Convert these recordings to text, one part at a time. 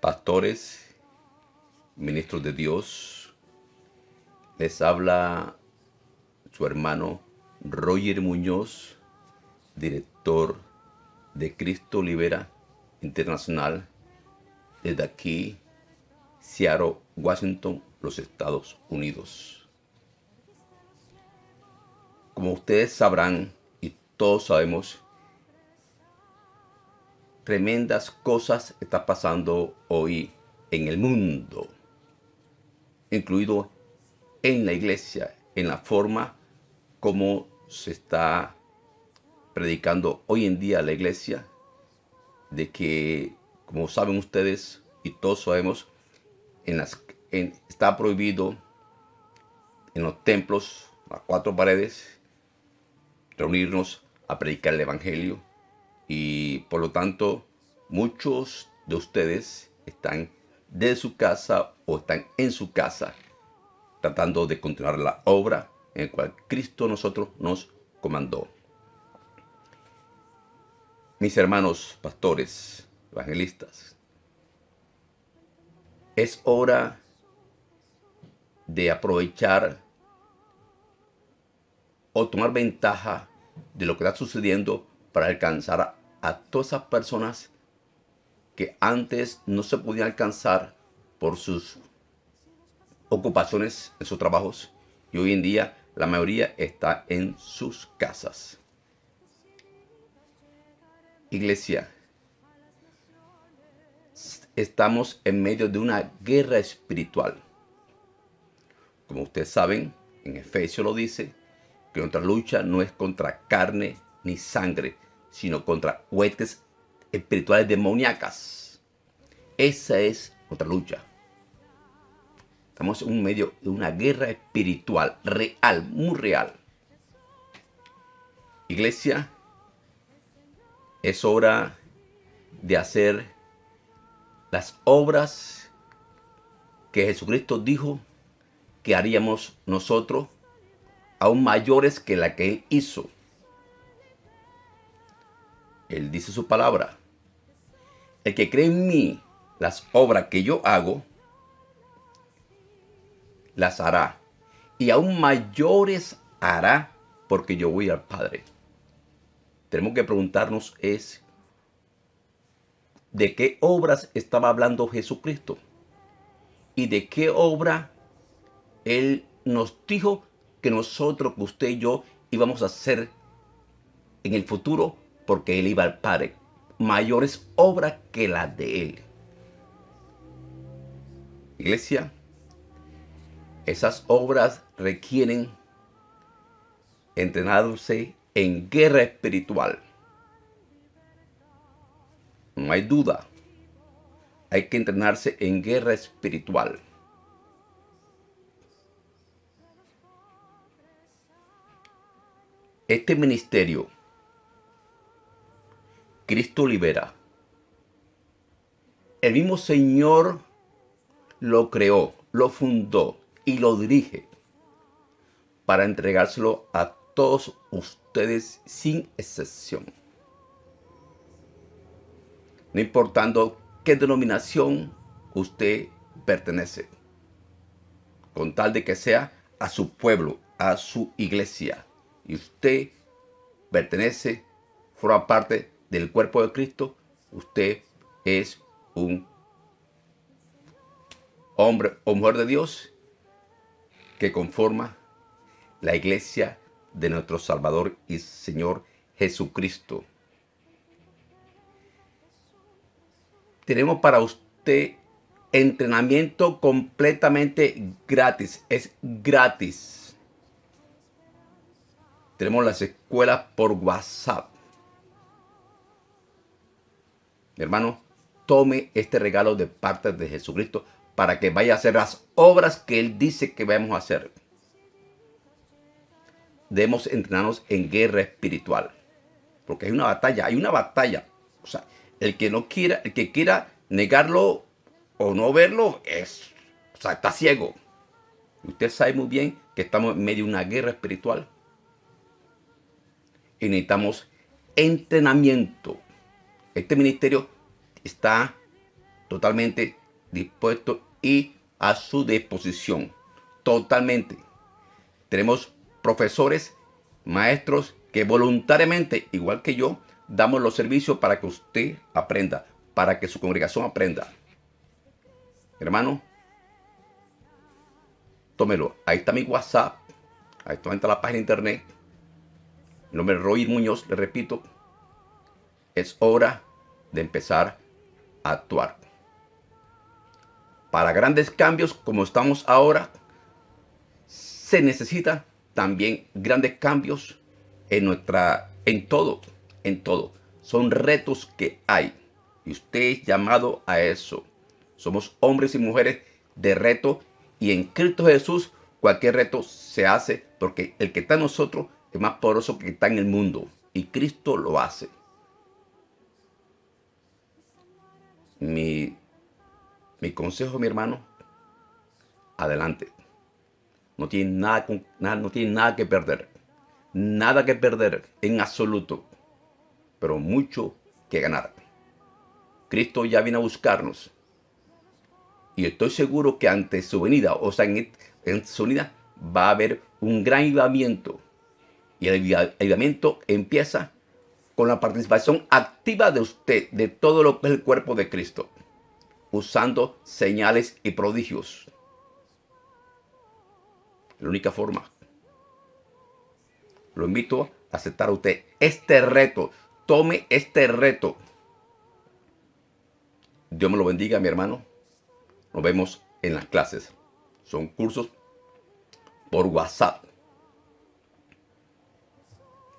pastores, ministros de Dios. Les habla su hermano Roger Muñoz, director de Cristo Libera Internacional, desde aquí, Seattle, Washington, los Estados Unidos. Como ustedes sabrán y todos sabemos, tremendas cosas están pasando hoy en el mundo, incluido en la iglesia, en la forma como se está predicando hoy en día la iglesia, de que, como saben ustedes y todos sabemos, está prohibido en los templos, a cuatro paredes, reunirnos a predicar el Evangelio y por lo tanto muchos de ustedes están de su casa o están en su casa tratando de continuar la obra en la cual Cristo nosotros nos comandó. Mis hermanos pastores, evangelistas, es hora de aprovechar o tomar ventaja de lo que está sucediendo para alcanzar a todas esas personas que antes no se podían alcanzar por sus ocupaciones en sus trabajos y hoy en día la mayoría está en sus casas. Iglesia, estamos en medio de una guerra espiritual. Como ustedes saben, en Efesios lo dice, que nuestra lucha no es contra carne ni sangre, sino contra huestes espirituales demoníacas. Esa es nuestra lucha. Estamos en medio de una guerra espiritual real, muy real. Iglesia, es hora de hacer las obras que Jesucristo dijo que haríamos nosotros, aún mayores que la que Él hizo. Él dice su palabra. El que cree en mí, las obras que yo hago, las hará. Y aún mayores hará porque yo voy al Padre. Tenemos que preguntarnos es, ¿de qué obras estaba hablando Jesucristo? ¿Y de qué obra Él nos dijo que nosotros, que usted y yo íbamos a hacer en el futuro porque Él iba al Padre? Mayores obras que las de Él. Iglesia, esas obras requieren entrenarse en guerra espiritual. No hay duda. Hay que entrenarse en guerra espiritual. Este ministerio, Cristo libera. El mismo Señor lo creó, lo fundó y lo dirige para entregárselo a todos ustedes sin excepción. No importando qué denominación usted pertenece, con tal de que sea a su pueblo, a su iglesia, y usted pertenece, forma parte del cuerpo de Cristo, usted es un hombre o mujer de Dios que conforma la iglesia de nuestro Salvador y Señor Jesucristo. Tenemos para usted entrenamiento completamente gratis. Es gratis. Tenemos las escuelas por WhatsApp. Mi hermano, tome este regalo de parte de Jesucristo para que vaya a hacer las obras que Él dice que vamos a hacer debemos entrenarnos en guerra espiritual. Porque hay una batalla, hay una batalla. O sea, el que no quiera, el que quiera negarlo o no verlo, es, o sea, está ciego. Usted sabe muy bien que estamos en medio de una guerra espiritual. Y necesitamos entrenamiento. Este ministerio está totalmente dispuesto y a su disposición. Totalmente. Tenemos profesores, maestros que voluntariamente, igual que yo, damos los servicios para que usted aprenda, para que su congregación aprenda. Hermano, tómelo. Ahí está mi WhatsApp. Ahí está la página de internet. Mi nombre es Roy Muñoz, le repito. Es hora de empezar a actuar. Para grandes cambios como estamos ahora, se necesitan también grandes cambios en nuestra, en todo, en todo. Son retos que hay. Y usted es llamado a eso. Somos hombres y mujeres de reto y en Cristo Jesús cualquier reto se hace porque el que está en nosotros es más poderoso que está en el mundo y Cristo lo hace. Mi, mi consejo, mi hermano, adelante. No tiene nada, nada, no tiene nada que perder. Nada que perder en absoluto. Pero mucho que ganar. Cristo ya viene a buscarnos. Y estoy seguro que ante su venida, o sea, en, su venida, va a haber un gran ayudamiento. Y el ayudamiento empieza con la participación activa de usted, de todo lo que es el cuerpo de Cristo, usando señales y prodigios. La única forma. Lo invito a aceptar a usted este reto. Tome este reto. Dios me lo bendiga, mi hermano. Nos vemos en las clases. Son cursos por WhatsApp.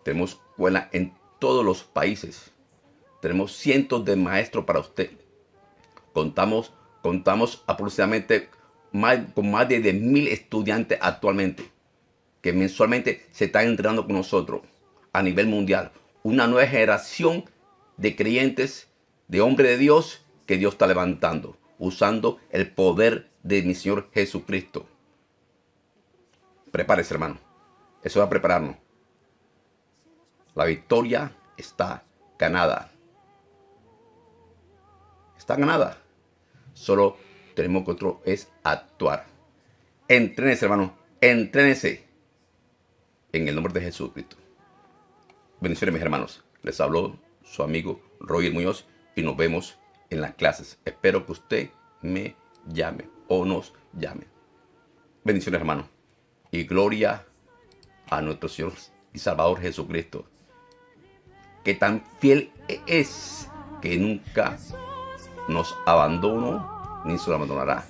Tenemos escuela en todos los países. Tenemos cientos de maestros para usted. Contamos, contamos aproximadamente con más de 10.000 estudiantes actualmente que mensualmente se están entrenando con nosotros a nivel mundial. Una nueva generación de creyentes, de hombres de Dios que Dios está levantando usando el poder de mi Señor Jesucristo. Prepárese, hermano. Eso va a prepararnos. La victoria está ganada. Está ganada. Solo tenemos que otro es actuar. Entrénese, hermano. Entrénese. En el nombre de Jesucristo. Bendiciones, mis hermanos. Les habló su amigo Roger Muñoz y nos vemos en las clases. Espero que usted me llame o nos llame. Bendiciones, hermano. Y gloria a nuestro Señor y Salvador Jesucristo, que tan fiel es que nunca nos abandonó ni se abandonará.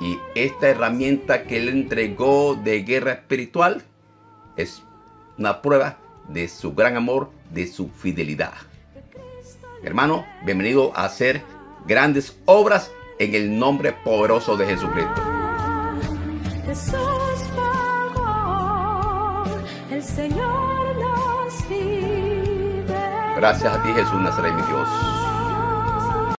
Y esta herramienta que Él entregó de guerra espiritual es una prueba de su gran amor, de su fidelidad. Hermano, bienvenido a ser grandes obras en el nombre poderoso de Jesucristo. Gracias a ti Jesús Nazaret, mi Dios.